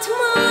tomorrow.